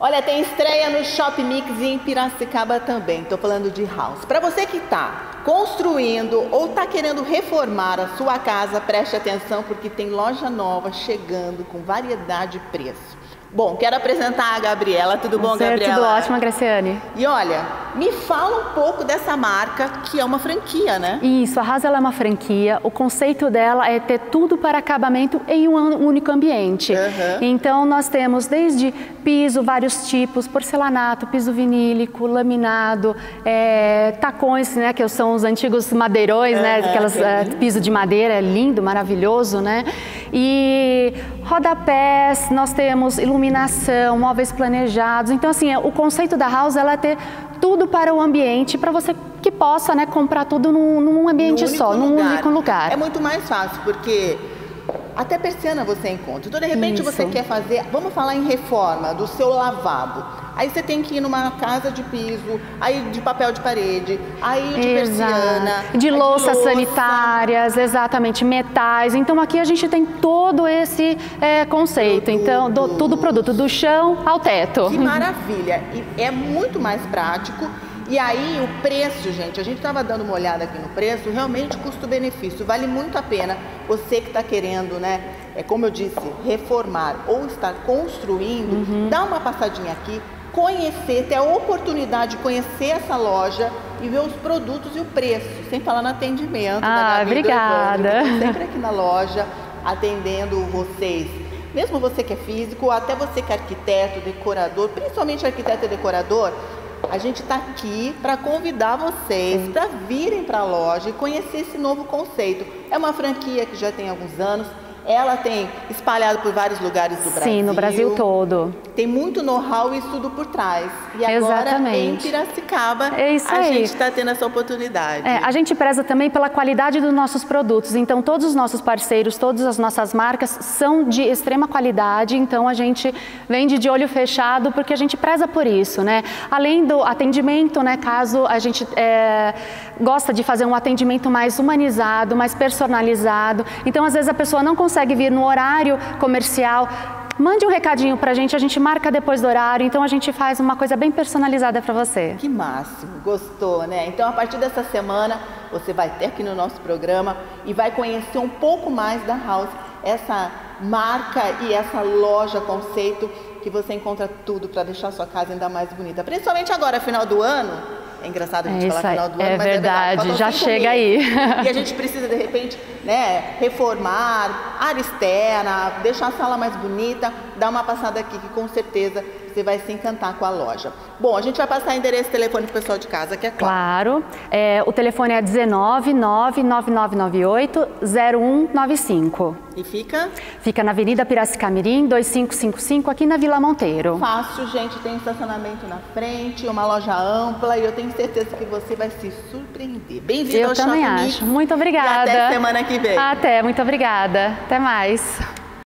Olha, tem estreia no Shop Mix e em Piracicaba também. Estou falando de house. Para você que está construindo ou está querendo reformar a sua casa, preste atenção porque tem loja nova chegando com variedade e preço. Bom, quero apresentar a Gabriela. Tudo bom, Você, Gabriela? Tudo ótimo, Graciane. E olha, me fala um pouco dessa marca que é uma franquia, né? Isso, a Rasa é uma franquia. O conceito dela é ter tudo para acabamento em um único ambiente. Uhum. Então nós temos desde piso, vários tipos, porcelanato, piso vinílico, laminado, é, tacões, né, que são os antigos madeirões, uhum, né, aquelas é, piso de madeira, lindo, maravilhoso, né? E rodapés, nós temos iluminação iluminação, móveis planejados. Então, assim, o conceito da House ela é ter tudo para o ambiente, para você que possa né, comprar tudo num, num ambiente só, lugar. num único lugar. É muito mais fácil, porque até persiana você encontra. Então, de repente, Isso. você quer fazer, vamos falar em reforma do seu lavabo. Aí você tem que ir numa casa de piso, aí de papel de parede, aí de Exato. persiana. De louças louça. sanitárias, exatamente, metais. Então aqui a gente tem todo esse é, conceito. Então, do, tudo produto, do chão ao teto. Que maravilha! E é muito mais prático. E aí o preço, gente, a gente estava dando uma olhada aqui no preço, realmente custo-benefício, vale muito a pena. Você que está querendo, né, é como eu disse, reformar ou estar construindo, uhum. dá uma passadinha aqui, conhecer, ter a oportunidade de conhecer essa loja e ver os produtos e o preço, sem falar no atendimento ah, obrigada. Evandro, sempre aqui na loja atendendo vocês. Mesmo você que é físico, até você que é arquiteto, decorador, principalmente arquiteto e decorador, a gente está aqui para convidar vocês para virem para a loja e conhecer esse novo conceito. É uma franquia que já tem alguns anos, ela tem espalhado por vários lugares do Brasil. Sim, no Brasil todo. Tem muito know-how e estudo por trás. E agora Exatamente. em Piracicaba é isso a aí. gente está tendo essa oportunidade. É, a gente preza também pela qualidade dos nossos produtos. Então todos os nossos parceiros, todas as nossas marcas são de extrema qualidade. Então a gente vende de olho fechado porque a gente preza por isso, né? Além do atendimento, né? Caso a gente é, gosta de fazer um atendimento mais humanizado, mais personalizado. Então às vezes a pessoa não consegue consegue vir no horário comercial, mande um recadinho para a gente, a gente marca depois do horário, então a gente faz uma coisa bem personalizada para você. Que máximo, gostou, né? Então a partir dessa semana você vai ter aqui no nosso programa e vai conhecer um pouco mais da House, essa marca e essa loja conceito que você encontra tudo para deixar sua casa ainda mais bonita, principalmente agora, final do ano é engraçado a gente é falar final do ano, é mas verdade, é verdade. já chega aí. E a gente precisa, de repente, né, reformar, área externa, deixar a sala mais bonita, dar uma passada aqui que com certeza você vai se encantar com a loja. Bom, a gente vai passar endereço e telefone para o pessoal de casa, que é claro. Claro. É, o telefone é 19 99998 0195. E fica? Fica na Avenida Piracicamirim, 2555, aqui na Vila Monteiro. Fácil, gente. Tem estacionamento na frente, uma loja ampla e eu tenho certeza que você vai se surpreender. Bem-vindo ao Eu também Shopping acho. Muito obrigada. E até semana que vem. Até, muito obrigada. Até mais.